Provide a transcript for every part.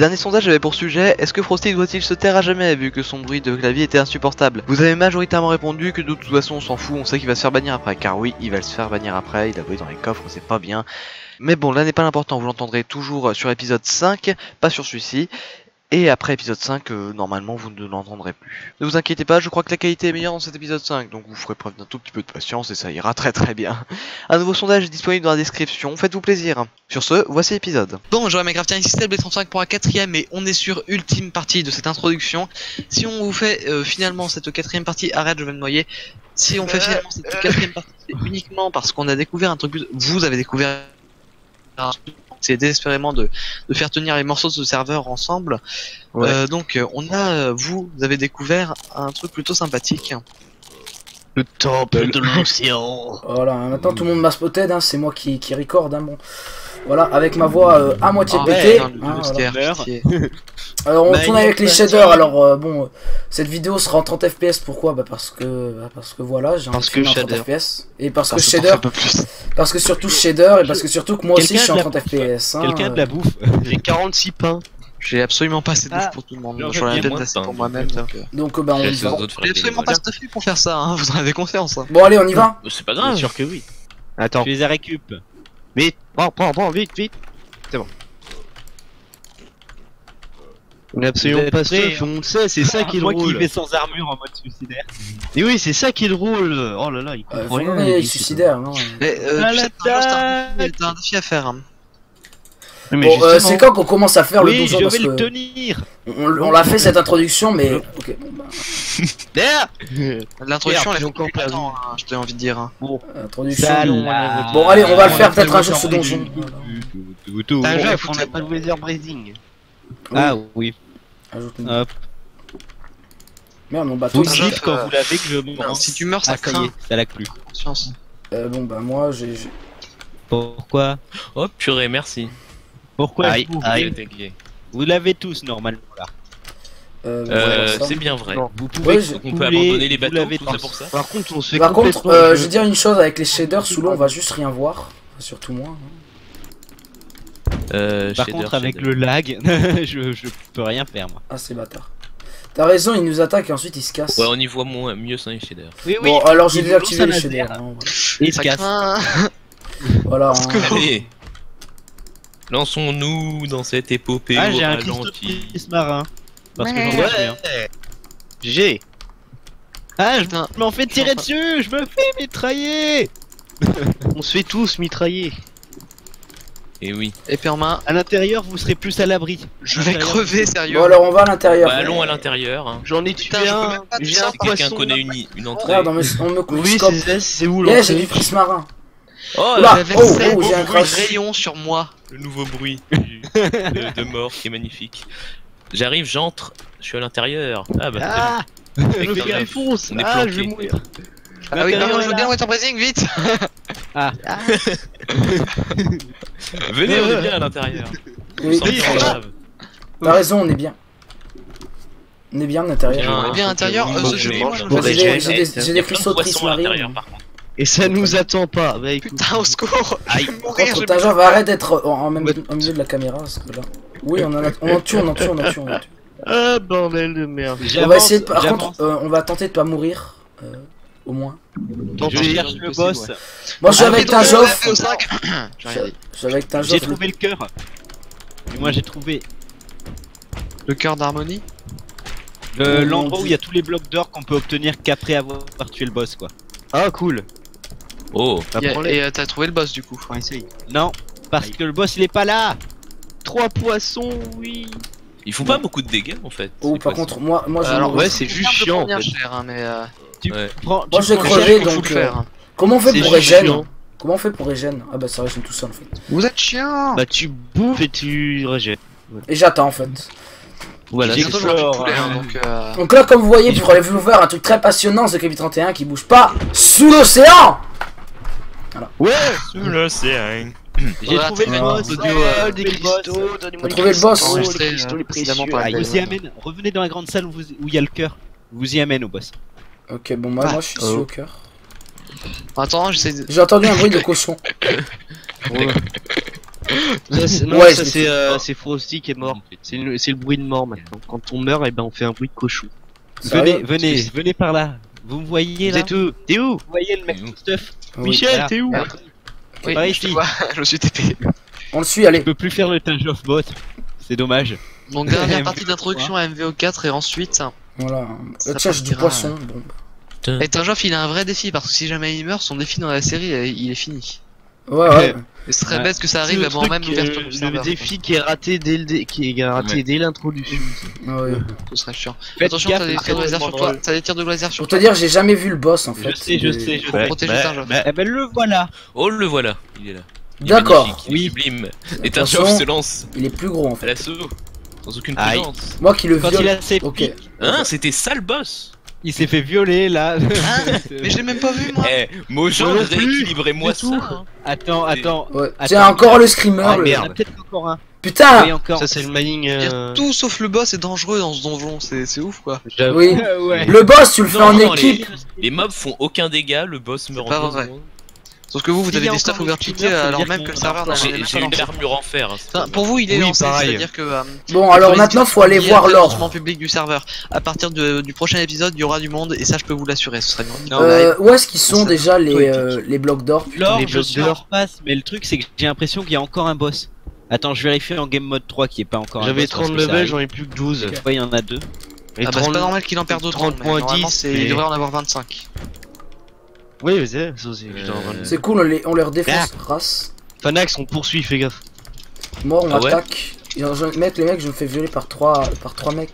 Dernier sondage avait pour sujet est-ce que Frosty doit-il se taire à jamais vu que son bruit de clavier était insupportable? Vous avez majoritairement répondu que de toute façon on s'en fout, on sait qu'il va se faire bannir après. Car oui, il va se faire bannir après, il a brillé dans les coffres, c'est pas bien. Mais bon, là n'est pas l'important, vous l'entendrez toujours sur épisode 5, pas sur celui-ci. Et après épisode 5, euh, normalement vous ne l'entendrez plus. Ne vous inquiétez pas, je crois que la qualité est meilleure dans cet épisode 5, donc vous ferez preuve d'un tout petit peu de patience et ça ira très très bien. Un nouveau sondage est disponible dans la description, faites-vous plaisir. Sur ce, voici l'épisode. Bon, j'aurais Minecraft ici c'est 35 pour la quatrième et on est sur ultime partie de cette introduction. Si on vous fait euh, finalement cette quatrième partie, arrête je vais me noyer. Si on fait finalement cette quatrième partie, c'est uniquement parce qu'on a découvert un truc, vous avez découvert c'est désespérément de, de, faire tenir les morceaux de ce serveur ensemble. Ouais. Euh, donc euh, on a, euh, vous, vous avez découvert un truc plutôt sympathique. Le temple de l'océan. Voilà, maintenant tout le monde m'a spotted, hein, c'est moi qui, qui record. Hein, bon. Voilà, avec ma voix euh, à moitié Ah, pétée. ouais, hein, voilà. Alors on Bah, tourne avec les shaders, alors euh, bon, euh, cette vidéo sera en 30 fps, pourquoi? Bah parce que, bah, parce que voilà, j'ai filmer que en 30 shader. fps. Et parce que Parce que t'en shader, plus. parce que surtout shader, et parce que surtout que moi aussi je suis en de la 30 fps. hein, Quelqu'un de la euh, bouffe J'ai 46 pains. J'ai absolument pas assez de bouffe Ah, pour tout le monde. J'en ai assez pain, pour moi-même. Donc, Donc euh, bah on y Les va. j'ai absolument pas pour faire ça, hein, vous en avez confiance. hein. Bon allez, on y va C'est pas grave. sûr que oui. Attends, Tu les as récup. vite, prends, prends, prends, vite, vite. C'est bon. On est absolument pas stuff, on le sait, c'est ça qui est Moi qui vais sans armure en mode suicidaire. Et oui, c'est ça qui drôle. Oh là là, il euh, comprend rien. Il est suicidaire, non Mais euh, t'as un- table. t'as un défi à faire. Oui, mais Bon, euh, c'est quand qu'on commence à faire le Oui, donjon je parce vais le que tenir. on, on l'a fait cette introduction, mais ok. Bon, bah, L'introduction, elle est encore perdu. longtemps, hein, je t'ai envie de dire. hein. introduction. Sale. Bon allez, on va le faire peut-être un jour ce le donjon. T'as un Bon, jeu, on n'a pas le weather breathing. Ah oui. Ajoute une- Hop. Merde, mon bateau Vous dites quand euh, vous l'avez que je m'en. Si tu meurs, ça Ah craint. ça l'a plus. Conscience. Euh, bon bah moi j'ai. j'ai- Pourquoi? Oh purée, merci. Pourquoi Aïe, vous, aïe. vous l'avez tous normalement là. Euh, Euh, c'est bien vrai. Non. Vous pouvez Ouais, On peut abandonner les bateaux, tout ça pour ça. Par contre, on se fait Par contre, euh, je vais dire une chose avec les shaders sous l'eau, on va juste rien voir. Enfin, Surtout moi. hein. Euh, Par shader, contre avec shader. le lag, je, je peux rien faire moi. Ah, c'est bâtard. T'as raison, il nous attaque et ensuite il se casse. Ouais, on y voit moins, mieux sans les shaders. Oui Bon, alors j'ai désactivé les shaders. hein, il se casse. Voilà. Hein. Allez Lançons-nous dans cette épopée Ah au j'ai un cristaux marin. Parce que j'en ai Ouais. GG. Ah je m'en fais tirer dessus, je me fais mitrailler On se fait tous mitrailler. Et oui. Épée en main. À l'intérieur vous serez plus à l'abri. Je vais crever, sérieux. Bon, alors on va à l'intérieur. Bah, allons à l'intérieur. hein. J'en ai tué un. J'ai un Si quelqu'un connaît une, une entrée. Regarde, on me, on me Oui, c'est où Yeah, l'entrée j'ai du prisme marin. Oh, Oula, la oh, oh, j'ai un crash. rayon sur moi. Le nouveau bruit du- de, de mort qui est magnifique. J'arrive, j'entre, je suis à l'intérieur. Ah bah Ah. Je fais la- défonce on est Ah, je vais planqué. mourir Ah oui, L'intérieur, non, je veux bien Water Breathing, vite Venez, on est bien à l'intérieur. Oui, grave. t'as raison, on est bien. On est bien à l'intérieur. On est bien à l'intérieur. J'ai des- j'ai des- Il y j'ai. Et ça nous attend pas Bah écoute Putain, au secours Aïe. Je mourir, j'ai plus- jambe arrête d'être en, en même, au milieu de la caméra. Parce que là... Oui, on en, a, on en tue, on en tue, on en tue, on en tue. Ah bordel de merde On va essayer de, par contre, euh, on va tenter de pas mourir. euh, au moins. Je Tentez. cherche le boss. Moi, je suis Ah, avec. J'ai rien dit. Je suis avec J'ai Tinjoff. trouvé le cœur. Et moi j'ai trouvé Le cœur d'harmonie le- Oh, l'endroit où il y a tous les blocs d'or qu'on peut obtenir qu'après avoir tué le boss quoi. Ah cool Oh, Bah. Et euh, t'as trouvé le boss du coup. On essaye Non, parce que le boss il est pas là. Trois poissons, oui ils font pas beaucoup de dégâts en fait. Oh, par contre, moi, moi, j'ai Alors, mourir. ouais, c'est juste Je chiant, en bien fait. cher, hein, mais euh, Ouais. Prends- Moi, tu je prends- faut donc, le faire. hein. Comment on fait C'est pour juste régène chiant. Comment on fait pour régène Ah bah ça régène tout seul en fait. Vous êtes chiant Bah tu bouffes et tu rejettes Et j'attends en fait. Voilà J'ai c'est Bientôt, ça. poulet, hein, hein. donc euh, Donc là, comme vous voyez, pour les viewers, un truc très passionnant, c'est Kevin 31 qui bouge pas sous l'océan Ouais Sous l'océan. J'ai trouvé le boss. euh, j'ai des trouvé le boss. cristaux, donnez-moi T'as des cristaux, boss les Enregistré, cristaux, les euh, précieux. vous y amène. Revenez dans la grande salle où vous- où il y a le cœur. Je Vous y amène au boss. Ok, bon, moi, Ah, moi je suis ici oh. au cœur. Attends, j'essaie de. J'ai entendu un bruit de cochon. Ça, c'est- non, Ouais, ça c'est euh, c'est Frosty qui est mort. C'est le, c'est le bruit de mort maintenant. Quand on meurt, et ben on fait un bruit de cochon. Venez, venez, venez par là. Vous me voyez Vous là êtes où? T'es où? Vous voyez le mec Où? Stuff? Oui. Michel, voilà. t'es où? Ah. Oui, Par je ici. te vois, je me suis TP. On le suit, allez. Je peux plus faire le Tinge of Bot. C'est dommage. Donc dernière partie d'introduction à MVO4 et ensuite... Voilà. Ça Le challenge du partira, poisson. Bon. bah. Et Tinjoff il a un vrai défi parce que si jamais il meurt, son défi dans la série il est fini. Ouais, ouais. Et ce serait Ouais. bête que ça arrive le avant même l'ouverture euh, du le serveur. défi qui est raté dès le dé- qui est raté Ouais. dès l'introduction. ouais. Ce serait chiant. Faites Attention, t'as des tirs de laser sur toi. T'as des tirs de laser sur Pour te toi. dire, j'ai jamais vu le boss en fait. Je sais, je sais, je sais. protéger Tinjoff. bah, Eh ben le voilà. Oh, le voilà, il est là. Il est D'accord. magnifique, il est Oui. sublime. Et Attention. Tinjoff se lance Il est plus gros en à fait. l'assaut. Sans aucune Aïe. prudence. Moi qui le Quand viole. il a ses Ok. pics, Hein, c'était ça le boss il s'est fait violer là. Mais je l'ai même pas vu moi. Eh, plus, rééquilibrez-moi ça tout. hein. attends, attends. Ouais. Attends. Tiens, encore le screamer. Ah, merde. Peut-être encore un. Putain Oui, encore. Ça c'est le mining. Euh... Tout sauf le boss est dangereux dans ce donjon, c'est c'est ouf quoi. Oui. Euh, ouais. Le boss, tu le fais Non, en non, équipe. Les mobs font aucun dégât, le boss meurt en vrai. Sauf que vous, vous avez des le overcheatés alors même que le serveur n'a J'ai une armure en fer. hein, pour vous, il est lancé, pareil. c'est-à-dire que. euh, Bon, alors maintenant, faut aller voir l'or. public du serveur. À partir du prochain épisode, il y aura du monde et ça, je peux vous l'assurer. Ce sera une Non, Euh, où est-ce qu'ils sont déjà les, euh, les blocs d'or L'or, les je blocs d'or. en face, mais le truc c'est que j'ai l'impression qu'il y a encore un boss. Attends, je vérifie en game mode 3 qui est pas encore J'avais boss, parce 30 que ça levels, j'en ai plus que 12. Ouais, il y en a deux. Et Ah bah, c'est 30 pas normal qu'il en perde autant. 30 mais moins normalement, 10, c'est- mais- Il devrait en avoir 25. Oui, mais c'est Euh. C'est cool, on, les, on leur défonce race. Fanax, on poursuit, fais gaffe. Moi, on Ah ouais attaque. Et je- mec, les mecs, je me fais violer par trois, par trois mecs.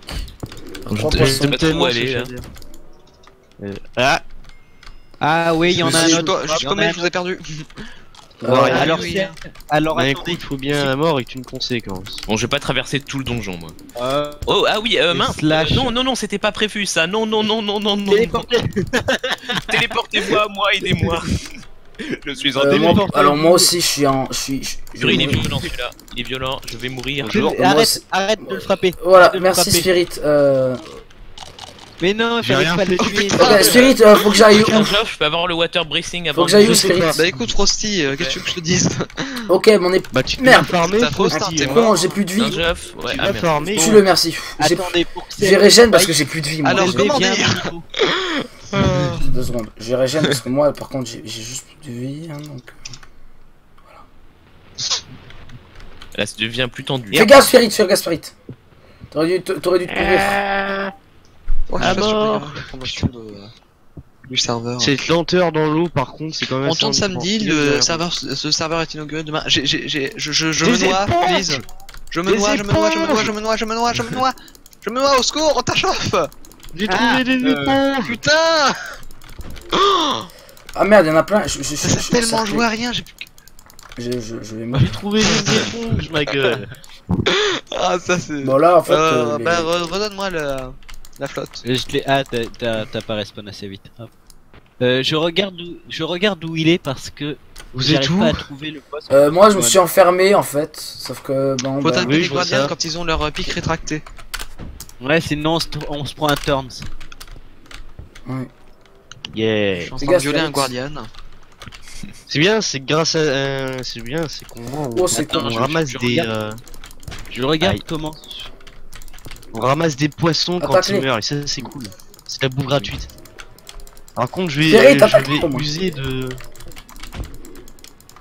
Par trois je- poissons. je- pas trop où aller, là. Euh, Ah, Ah oui, il y en a Je un Je autre. a combien un je vous ai perdu Ouais, ah, Alors, oui, alors attendez. écoute, faut bien à mort avec une conséquence. Bon, je vais pas traverser tout le donjon, moi. Euh, Oh, ah oui, euh, Et mince. slash. Euh, non, non, non, c'était pas prévu ça. Non, non, non, non, non, non. téléporté. Téléportez-moi, moi, aidez-moi. je suis en euh, moi- alors moi aussi, je suis en... Je suis, je- je- il est violent celui-là. Il est violent, je vais mourir. Bonjour. Arrête, arrête de le frapper. Voilà, merci frapper. Spirit. Euh... Mais non, J'ai rien pas le fait. tuer. Ok, Spirit, euh, faut que j'aille où je peux avoir le water breathing avant Faut que j'aille où, Spirit Bah écoute, Frosty, euh, qu'est-ce que tu veux que je te dise Ok, mon ép... Bah tu Merde. peux farmer, T'as trop Frosty, start, t'es hein. j'ai plus de vie. Ouais, Tu ah farmer. Le merci. J'ai régène parce que j'ai plus de vie. Moi. Alors, Deux- comment dire Nico. Deux secondes. J'ai régène parce que moi, par contre, j'ai juste plus de vie. hein, donc... Là, ça devient plus tendu. Fais gaffe, Spirit, fais gaffe, Spirit. T'aurais dû, t'aurais dû te couvrir. Oh, Ah je pas l'information de- du serveur. Cette lenteur dans l'eau, par contre, c'est quand même. On tourne samedi, le serveur, ce serveur est inauguré demain. J'ai, j'ai, j'ai, je, je, me noie, please. Je me noie, je me noie, je me noie, je me noie, je me noie, je me noie. Je me noie, au secours, on t'achauffe J'ai Ah, trouvé des euh, éponges Putain Ah merde, y'en a plein. Je, je, je, Ça tellement joué à rien, j'ai plus... Je, je, je vais mourir. J'ai trouvé des éponges, ma gueule Ah, ça c'est... Bon, là, en fait. Euh, euh, les- bah, re- redonne-moi le... la flotte. Euh, Je l'ai. Ah, t'as- t'as t'as pas respawn assez vite. Hop. Euh, je regarde où je regarde où il est parce que Vous êtes j'arrive où pas à trouver le boss. euh, moi, je me suis enfermé en fait. Sauf que bon. Faut bah, oui, les je vois gardiens quand ils ont leur euh, pic rétracté. Ouais, sinon on se, on se prend un turns. ouais. Je Yeah suis en Fais train de gaffe, violer un guardian. C'est bien, c'est grâce à... euh, c'est bien, c'est qu'on Oh, c'est Attends, con. on je- ramasse je des... regarde. euh, Je regarde Aïe. comment. On ramasse des poissons quand ils meurent, et ça, c'est cool. C'est la bouffe gratuite. Par contre, je vais, euh, je vais user de...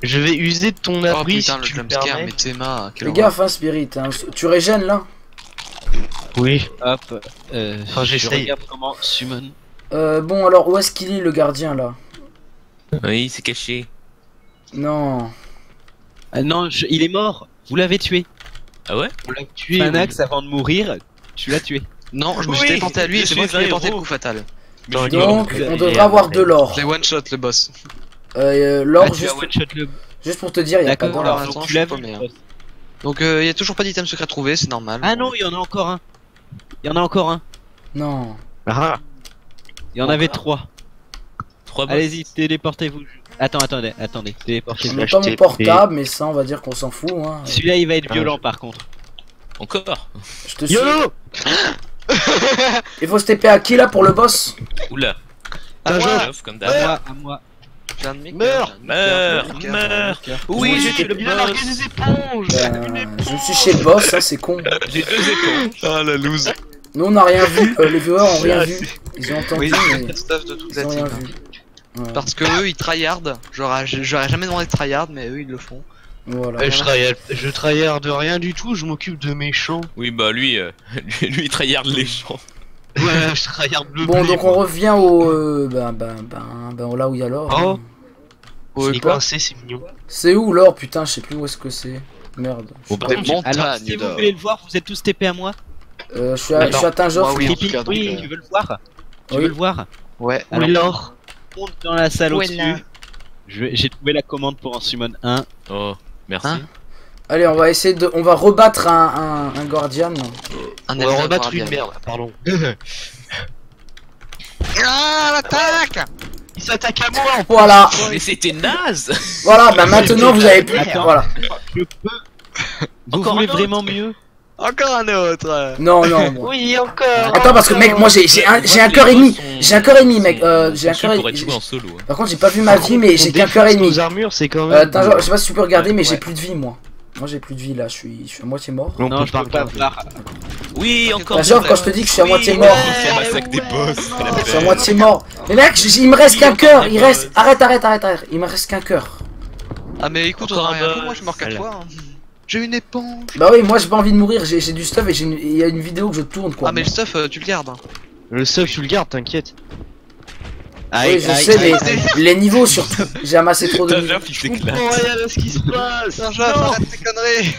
Je vais user de ton Oh abri putain, si le tu me permets. mais Théma, quelle Fais gaffe, hein, Spirit. Hein. Tu régènes là Oui. Hop. Euh, Enfin, je j'essaye. comment summon. euh, Bon, alors, où est-ce qu'il est le gardien là Oui, c'est caché. Non. Ah non, je- il est mort. Vous l'avez tué. Ah ouais? On l'a tué. Panax avant de mourir, tu l'as tué. Non, je me suis Oui, à lui et je c'est moi suis qui lui ai porté le héros. coup fatal. Donc, on devrait avoir de l'or. Je l'ai one shot le boss. Euh, l'or, Ah, tu juste, as one shot le. juste pour te dire, il y a pas D'accord. d'or. alors, Alors, attends, donc je tu l'as le boss. Donc il y a toujours pas d'item secret trouvé, c'est normal. Ah non, il y en a encore un. Il y en a encore un. Non. Ah, Il y en avait trois. Trois boss. Allez-y, téléportez-vous. Attends, attendez, attendez, Je téléportez-vous. n'ai acheté pas mon portable, mais ça, on va dire qu'on s'en fout. Hein. Celui-là, il va être Ah. violent par contre. Encore Je te suis. YOLO Il faut se TP à qui là pour le boss? Oula. Ah, moi, comme À moi, à mes Meurs Meurs, meurs. Oui, j'ai le Il a largué boss. des éponges Ben, je suis chez le boss, ça c'est con. J'ai deux éponges. Ah la loose. Nous on n'a rien vu, euh, les viewers ont rien vu. Ils ont entendu, Oui, mais c'est stuff de toute ils la ont rien team. vu. Ouais, Parce que eux ils tryhard. J'aurais j'aurais jamais demandé de tryhard, mais eux ils le font. Voilà. Je tryhard, je tryhard de rien du tout, je m'occupe de mes champs. Oui, bah lui, euh, lui, lui, il tryhard les champs. Ouais, je tryhard le Bon, blé, donc moi. on revient au. euh, ben, ben, ben, ben, là où il y a l'or. Oh. hein. C'est c'est mignon. C'est où l'or Putain, je sais plus où est-ce que c'est. Merde. Au montagne si vous voulez le voir, vous êtes tous TP à moi. Euh, je suis à, je suis à Tingeoff. Moi, oui, cas, donc, oui, euh, tu veux le voir Tu oui. veux le voir Ouais. Où est l'or Monte dans la salle au-dessus. J'ai trouvé la commande pour un summon 1. Oh, merci. Hein Allez, on va essayer de. On va rebattre un, un, un Guardian. Un On va rebattre Guardian. une merde, pardon. Ah l'attaque Il s'attaque à moi Voilà, Mais c'était naze voilà, bah maintenant vous avez pu. Attends. Voilà. Vous Encore voulez un autre vraiment mieux? Encore un autre Non, non. bon. Oui, encore Attends, parce que mec, moi j'ai j'ai un, j'ai un cœur et demi. J'ai un cœur et demi, mec. Euh, j'ai un cœur et demi. solo. hein. Par contre, j'ai pas vu ma vie, mais j'ai qu'un cœur et demi. Armures, c'est quand Euh, même. Tingeoff, je sais pas si tu peux regarder, mais j'ai plus de vie, moi. Moi j'ai plus de vie là, je suis, je suis à moitié mort. On Non, je peux pas. Oui, encore Tingeoff, quand je te dis que je suis à moitié mort, des boss. je suis à moitié mort. Mais mec, il me reste qu'un cœur. Il reste. Arrête, arrête, arrête, arrête. Il me reste qu'un cœur. Ah mais écoute, on a un moi je meurs 4 Voilà. fois. hein. J'ai une éponge. Bah oui, moi j'ai pas envie de mourir. J'ai du stuff et j'ai une- il y a une vidéo que je tourne quoi. Ah mais le stuff euh, tu le gardes. hein. Le sub, tu le gardes, t'inquiète. Oui, je sais, mais les niveaux surtout. J'ai amassé trop de niveaux. Il s'éclate. rien à ce qui se passe Tingeoff, arrête tes conneries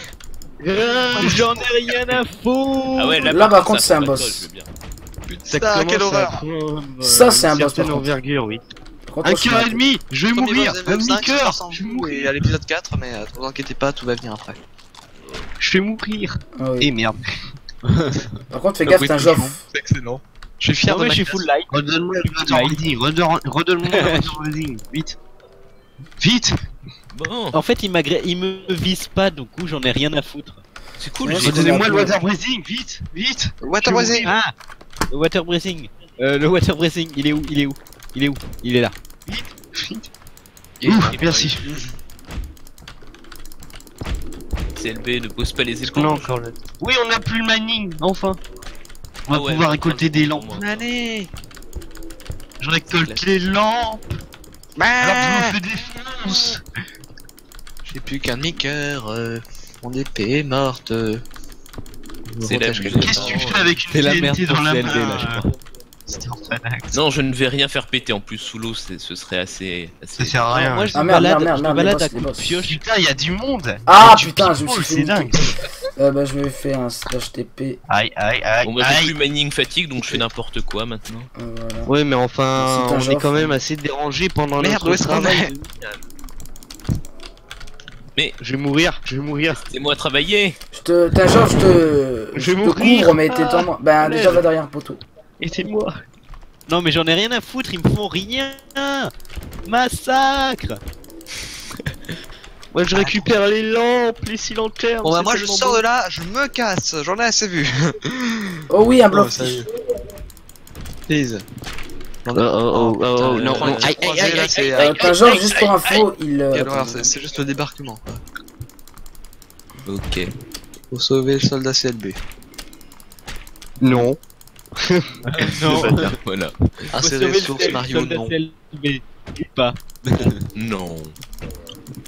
J'en ai rien à foutre Ah ouais, là, Là, par contre, c'est un boss. je Putain, quelle horreur euh, Ça, c'est un boss, par contre. envergure, oui. Un je cœur et demi Je vais mourir Un level 5, demi-cœur Je vais mourir et à l'épisode 4, mais euh, vous inquiétez pas, tout va venir après. Je vais mourir. Ah oui. Et merde. Par contre, fais gaffe, t'es un. C'est excellent. Je suis fier Non de mais ma je suis full light. Redonne-moi le water reading Redonne- Redonne-moi le reading Vite. Vite. Bon, En fait, il, il me vise pas, du coup j'en ai rien à foutre. c'est cool. Ouais, Redonnez-moi le water breathing Vite. Vite. Water Breathing Ah Le water breathing. Euh, le water breathing, il est où? Il est où? Il est où? Il est là. Vite. Ouf, et- merci. CLB ne pose pas les On a éponges. encore le... Oui, on a plus le mining Enfin. On va Ah ouais, pouvoir récolter des lampes. Allez. Je récolte les lampes. Bah. Alors je me fais défonce J'ai plus qu'un demi-cœur, euh, mon épée est morte. euh. C'est la Qu'est-ce que tu fais avec une TNT merde dans la main là, je euh, crois. C'était en panax. Non, je ne vais rien faire péter en plus sous l'eau, c'est- ce serait assez. Ça assez... sert à rien moi je Ah, me merde, balade, merde, je merde, me balade les à de pioche. Putain, il y a du monde Ah Et du putain, je me suis C'est fait dingue. Euh, bah, je me fais un slash TP. Aïe, aïe, aïe, Bon, bah, j'ai plus mining fatigue donc je fais n'importe quoi maintenant. Euh, voilà. Ouais, mais enfin, C'est on est quand même assez dérangé pendant Merde, où est-ce qu'on est Mais- Je vais mourir, je vais mourir. C'est moi travailler Je te. T'as genre, je te. Je Je vais te mourir. couvre, mais t'es Ah, en moi. Ben, à déjà, va derrière, poteau. Aidez-moi. Non mais j'en ai rien à foutre, ils me font rien Massacre Moi, je récupère les lampes, les silenternes. Bon bah moi je sors beau. de là, je me casse, j'en ai assez vu. Oh oui, un bloc. Oh. Please. Oh, oh, oh, oh, oh, non, euh, non. Aïe, aïe, aïe, là, aïe, aïe, euh, Euh, T'as genre, juste pour info, il. euh, c'est juste le débarquement. Ok. Faut sauver le soldat CLB. Non. Non Voilà. Insérer source Mario, non. Mais pas. Non.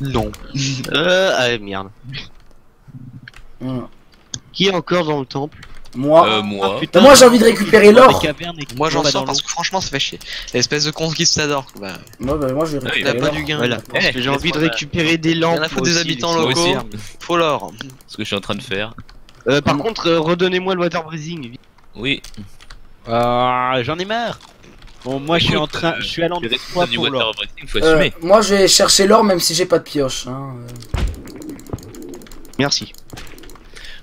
Non. Euh, ah, merde. Hum. Qui est encore dans le temple? Moi. Euh, moi. Ah, putain, Moi, j'ai envie de récupérer l'or. Moi j'en sors parce que franchement ça fait chier. Espèce de conquistador. Bah, Moi, bah, moi, je vais Ah pas du gain. Voilà. Eh, que j'ai envie de récupérer des lampes. Foutre moi des aussi, habitants locaux. aussi. Faut l'or. Ce que je suis en train de faire. Euh, par contre, euh, redonnez-moi le water breathing. Oui. Ah, j'en ai marre Bon, moi je suis en train, euh, je suis l'endroit responsable du pour l'or. Euh, moi, je vais chercher l'or, même si j'ai pas de pioche. Hein. Merci.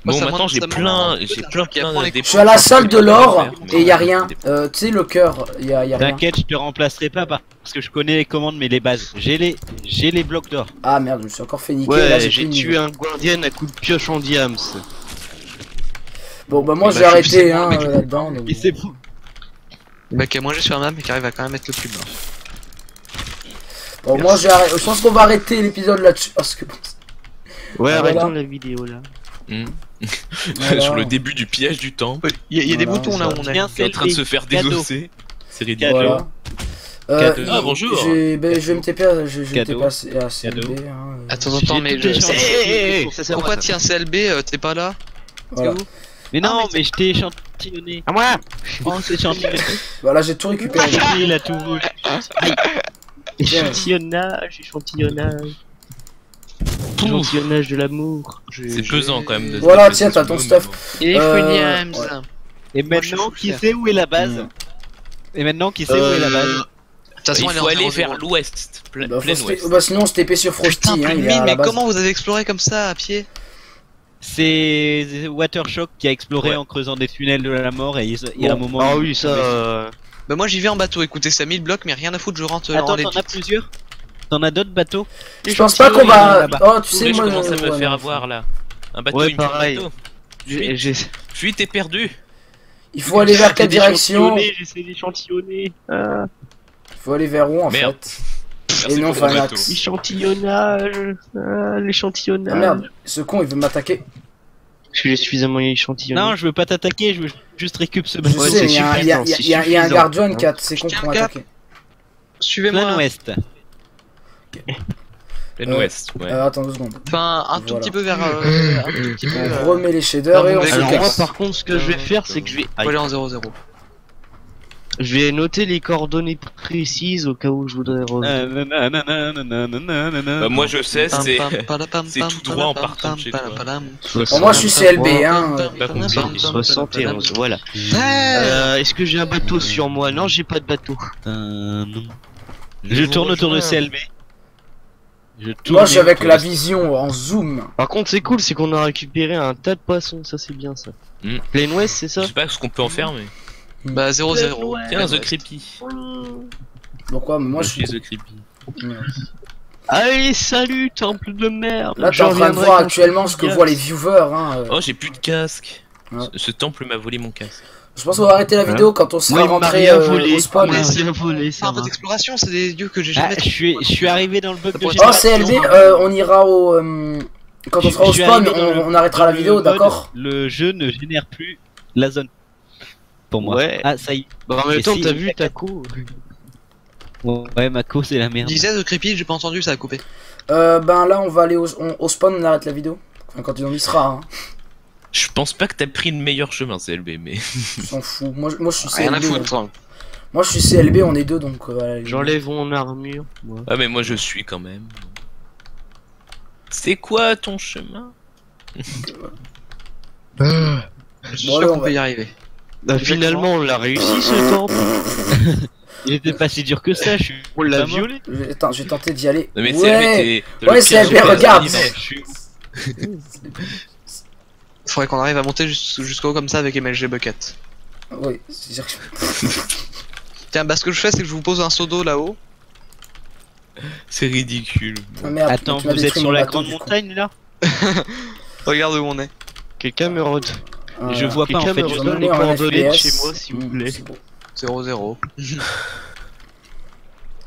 Bon, maintenant j'ai plein, j'ai plein, plein. Je suis à la salle de l'or et y a rien. Euh, tu sais, le cœur, y a, y a rien. T'inquiète, je te remplacerai pas par- parce que je connais les commandes, mais les bases. J'ai les, j'ai les blocs d'or. Ah merde, je me suis encore fait niquer. Ouais, j'ai de tué un guardian à coup de pioche en diams. Bon, bah, moi, Bah, j'ai je arrêté hein, là-dedans. donc Et bon. c'est bon. Bah qui a mangé sur la map mais qui arrive à quand même mettre le cube. Bon, moi, j'ai arrêté- je pense qu'on va arrêter l'épisode là-dessus. Parce que bon, Ouais, Ah, arrêtons voilà. la vidéo là. voilà. Sur le début du pillage du temps. Il y a, il y a des Voilà, boutons là où on est. En train de se faire désosser. C'est ridicule. Voilà. Euh, il- Ah, bonjour. ben, je vais me TP à, je, je vais me Cadeau. TP à, CLB. Hein, euh, Attends, attends, mais je... Eh, eh, eh, Pourquoi tiens CLB, euh, t'es pas là? Voilà. Mais non, Ah, mais mais je t'ai échantillonné. À moi Oh, c'est échantillonné. Voilà, j'ai tout récupéré. Il a tout. Échantillonnage, échantillonnage. Échantillonnage de l'amour. C'est pesant quand même. de Voilà, tiens, t'as ton stuff. Et Euh, Williams ouais. Et maintenant, qui sait où est la base Mm. Et maintenant, qui sait où est la base De toute façon, Il elle est faut aller 0-0. vers l'ouest. Plein Bah, bah, sinon, on se TP sur Frosty. Putain, hein, il mais base. comment vous avez exploré comme ça à pied C'est Watershock qui a exploré Ouais. en creusant des tunnels de la mort et il il y a un moment. Ah où- oui, ça. euh, Bah moi j'y vais en bateau, écoutez, c'est à 1000 blocs, mais rien à foutre, je rentre en Attends, les t'en as plusieurs? T'en as d'autres bateaux? Je pense pas qu'on va. Oh, tu sais, Mais je moi. commence à me faire avoir là. Un bateau, Ouais, pareil. bateau. j'ai- j'ai- Fuis, t'es perdu. Il faut aller vers quelle direction? J'essaie d'échantillonner. Il faut aller vers où en fait? Et non, pour ton Fanax. bateau. échantillonnage. Ah, l'échantillonnage. Ah merde, ce con il veut m'attaquer. Parce que j'ai suffisamment échantillonné. Non, je veux pas t'attaquer, je veux juste récup ce c'est il y a un- y a- y a-. Guardian qui a ses cons pour m'attaquer. Suivez-moi. Plein ouest. Plein Euh, ouest, ouais. Euh, attends deux secondes. Enfin, un tout Voilà. petit peu vers... euh, un tout petit peu... On euh, remet les shaders et on se Alors moi casse. par contre ce que je vais faire c'est que je vais aller en 0-0. Je vais noter les coordonnées précises au cas où je voudrais revenir. Bah, moi je sais, c'est. c'est tout droit en partant de chez toi. Bon, moi je suis CLB hein. Pas compris. 71, voilà. Euh, Est-ce que j'ai un bateau sur moi? Non, j'ai pas de bateau. Je tourne autour de. CLB. Je Moi je suis avec la vision en zoom. Par contre, c'est cool, c'est qu'on a récupéré un tas de poissons, ça c'est bien ça. Hmm. Plain West, c'est ça? Je sais pas ce qu'on peut en faire, mais. Bah 0-0. Tiens, The Creepy. Pourquoi Mais moi je suis. The Creepy. Allez, salut, temple de merde Là t'es en train de voir actuellement je ce que voient les viewers. Hein. euh. Oh, j'ai plus de casque. Ouais. Ce, ce temple m'a volé mon casque. Je pense qu'on va arrêter la vidéo quand on sera Oui, rentré euh, volé, au spawn. rien volé, ça un peu va. d'exploration, c'est des dieux que j'ai Ah, jamais je suis, je suis arrivé dans le bug de Oh. CLB, euh, on ira au. euh, Quand on sera au spawn, on, on arrêtera la vidéo, d'accord? Le jeu ne génère plus la zone. Pour moi. Ouais. Ah, ça y est. Bah, en même temps, t'as vu ta co Ouais, Mako, c'est la merde. disais The Creepy, j'ai pas entendu, ça a coupé. euh, Ben là, on va aller au, on- au spawn, on arrête la vidéo. Enfin, quand on y sera, hein. Je pense pas que t'as pris le meilleur chemin, CLB, mais. s'en fout. Moi, je- moi je suis Rien à CLB. foutre. hein. Moi je suis CLB, on est deux donc. euh, J'enlève mon armure. moi. Ah, mais moi je suis quand même. C'est quoi ton chemin? Je suis Bon, sûr allez, on qu'on va- peut y arriver. Bah, finalement, on l'a réussi ce temple. Il était pas si dur que ça, je suis. On l'a violé. Attends, je vais tenter d'y aller. Non, mais ouais. T'es Ouais, CLB, super regarde. Faudrait qu'on arrive à monter jus- jusqu'au haut comme ça avec MLG Bucket. Oui, c'est-à-dire que- Tiens, bah ce que je fais, c'est que je vous pose un seau d'eau là-haut. C'est ridicule. Ah, merde, Attends, vous êtes sur la grande montagne là? Regarde où on est. Quelqu'un me redonne. Euh, Je vois pas en fait. je- ai les coordonnées de chez moi, s'il vous Mm, plaît. c'est bon. 0-0.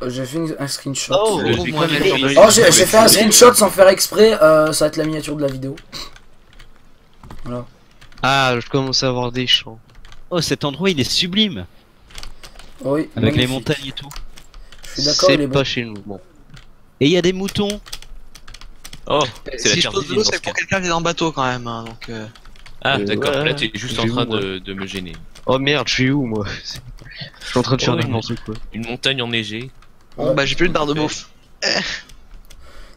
Euh, J'ai fait un screenshot. Oh, j'ai Oh, fait un screenshot sans faire exprès, euh, ça va être la miniature de la vidéo. Ah, je commence à avoir des champs. Oh, cet endroit il est sublime Oui, avec les montagnes et tout. Je C'est bon. pas chez nous. Bon. Et il y a des moutons. Oh, c'est la Si je terre pose de l'eau, c'est ce pour quelqu'un qui est dans le bateau quand même. hein, donc, euh, Ah, Euh, d'accord, ouais, là t'es juste en train où, de, de me gêner. Oh merde, je suis où moi? Je suis en train de faire Oh, n'importe quoi. Une montagne enneigée. Bon, bah j'ai plus de barre de bouffe.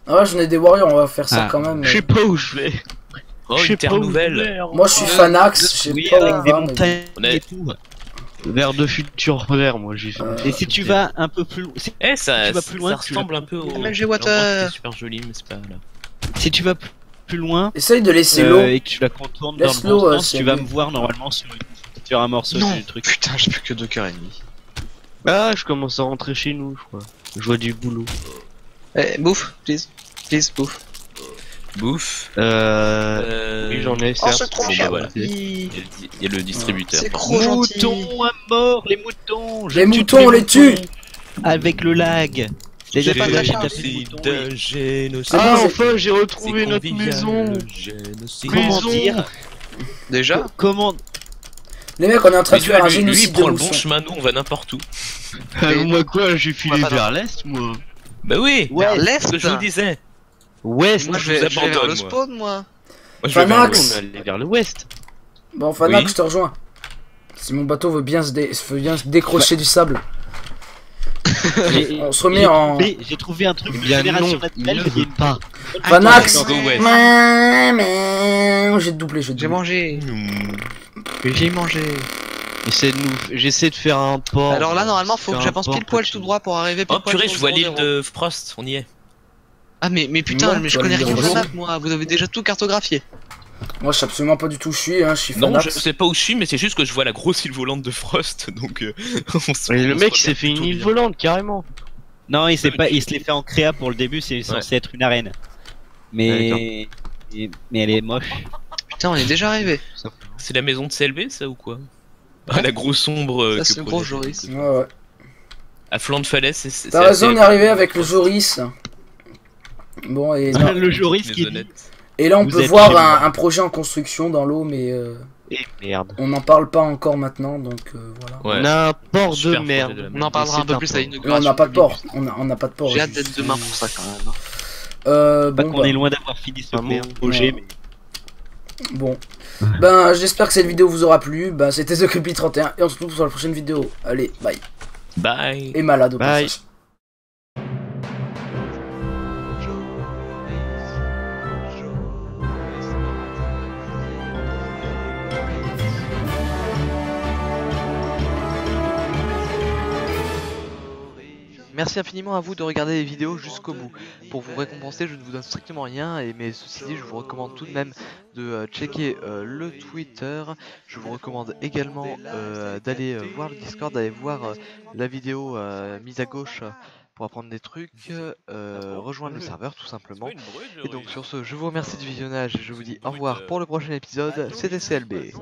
Ah ouais, j'en ai des warriors, on va faire ça Ah, quand même. Je sais pas où je vais. Oh, Je sais une terre pas où je nouvelle. Moi je suis Euh, Fanax, je sais Oui, pas où avec on des va, montagnes et tout. Vers de futurs vers, moi j'ai fait. Euh, Et si tu vas un peu plus, si, Eh, ça, Tu vas ça plus loin, tu ressemble un peu au. MLG Water. super joli, mais c'est pas là. si tu vas plus- plus loin Essaye de laisser euh, l'eau. et que tu la contournes dans Laisse le bon l'eau, euh, sens, c'est tu vas me voir normalement sur, une- sur un morceau Non. du truc. Putain, j'ai plus que 2 cœurs et demi. Ah, je commence à rentrer chez nous, je crois. Je vois du boulot. Eh, bouffe, please. Please, bouffe. Bouffe. Euh. Euh... Oui, j'en ai, Oh, c'est trop Bon, bah, cher. voilà. Il y a le distributeur. C'est. Moutons à mort, les moutons. Les moutons, on les tue. Avec le lag. C'est-à-dire pas que de génocide. Ah, j'ai- enfin, j'ai retrouvé notre maison. Comment dire Déjà Comment Les mecs, on est en train de faire un lui, lui, génocide de prend le bon mousson. chemin, nous on va n'importe où. Euh, moi quoi, j'ai filé pas vers l'est, moi. Bah oui, Ouais, Vers c'est l'est ce que je vous disais. Ouest Moi je vais, vous je vais vers abandonne, le spawn moi Moi je vais vers. On allé vers l'ouest. Bon, Fanax, je te rejoins. Si mon bateau veut bien se, dé- veut bien se décrocher du sable, J'ai- on se remet en. J'ai trouvé un truc de bien génération naturelle, veut une- pas. Mouah. J'ai doublé, j'ai mangé Hmm. J'ai mangé Essaie de nous... J'essaie de faire un port. Alors là normalement faut que j'avance pile poil tout droit pour arriver pile Oh purée, je vois le l'île de Frost, on y est. Ah mais, mais putain mais je connais rien de la map moi, vous avez déjà tout cartographié. Moi, je sais absolument pas du tout où je suis, hein. je suis Non, je sais pas où je suis, mais c'est juste que je vois la grosse île volante de Frost, donc euh, on se Mais le mec se s'est fait une île bien. volante carrément. Non, il s'est pas, il se l'est fait en créa pour le début, c'est censé être une arène. Mais, et- mais elle est moche. Putain on est déjà arrivé. C'est la maison de CLB, ça ou quoi? Ah, la grosse sombre. euh, Ça c'est le gros Joris. Ouais, ouais. À flanc de falaise, c'est. c'est T'as raison, on est arrivé avec le Joris. Bon, et, non. le Joris qui dit. Et là, on Vous peut voir un, projet en construction dans l'eau, mais euh, Et merde. on n'en parle pas encore maintenant, donc euh, voilà. Ouais. On a un port Super de merde. de On en parlera un peu plus à l'inauguration. on n'a pas de port. On n'a pas de port. J'ai hâte d'être demain pour ça quand même. hein. Euh, Pas bon, qu'on bah, est loin d'avoir fini ce Ah bon projet, Ouais. mais bon. Ben, j'espère que cette vidéo vous aura plu. Ben, c'était The Creepy 31 et on se retrouve sur la prochaine vidéo. Allez, bye. Bye. Et malade au Bye. passage. Merci infiniment à vous de regarder les vidéos jusqu'au bout. Pour vous récompenser, je ne vous donne strictement rien, et mais ceci dit, je vous recommande tout de même de euh, checker euh, le Twitter. Je vous recommande également euh, d'aller voir le Discord, d'aller voir la vidéo mise à gauche pour apprendre des trucs, rejoindre le serveur tout simplement. Et donc sur ce, je vous remercie du visionnage et je vous dis au revoir pour le prochain épisode. C'était CLB.